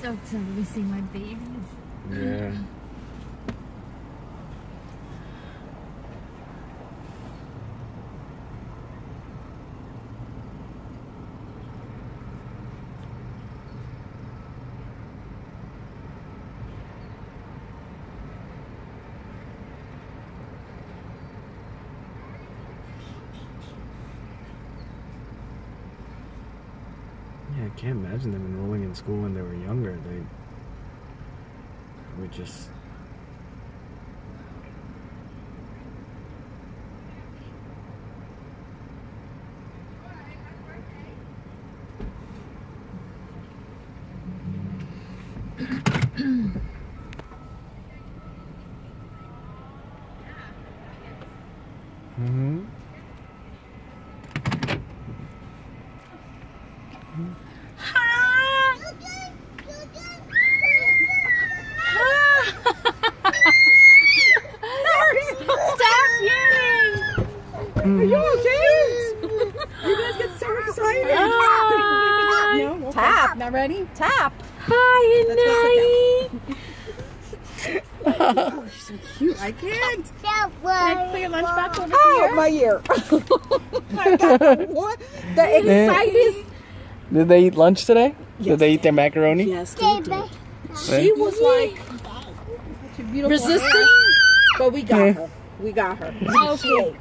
So excited to see my babies. Yeah. Yeah, I can't imagine them enrolling in school when they were younger. They would just. mm-hmm. Stop Are you okay? you guys get so excited. no, we'll Tap. Not ready? Tap. Hi, Let's Anai. Oh, she's so cute. I can't. Can I put your lunchbox over Oh, here? my ear. my God. What? The excited. Did they eat lunch today? Did they eat their macaroni? Yes, they did. She was like Beautiful resisting, but we got Yeah. her. We got her. Okay.